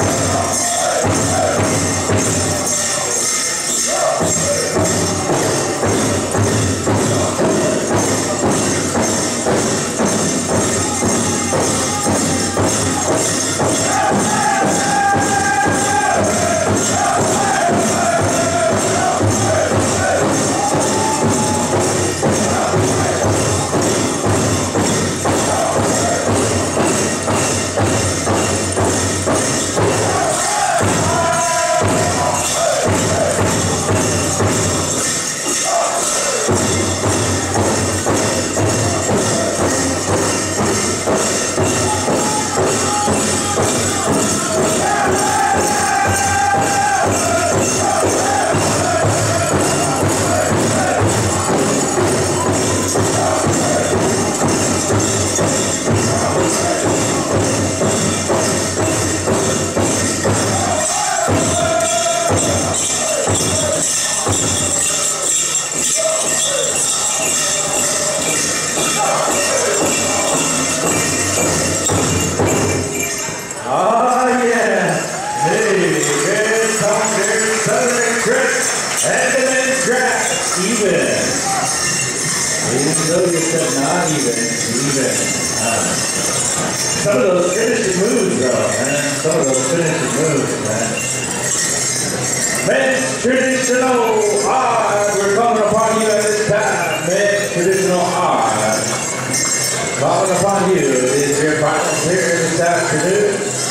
Música some of those finishing moves, though, man. Some of those finishing moves, man. Men's traditional Calling upon you is your final here this afternoon.